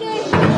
Shit.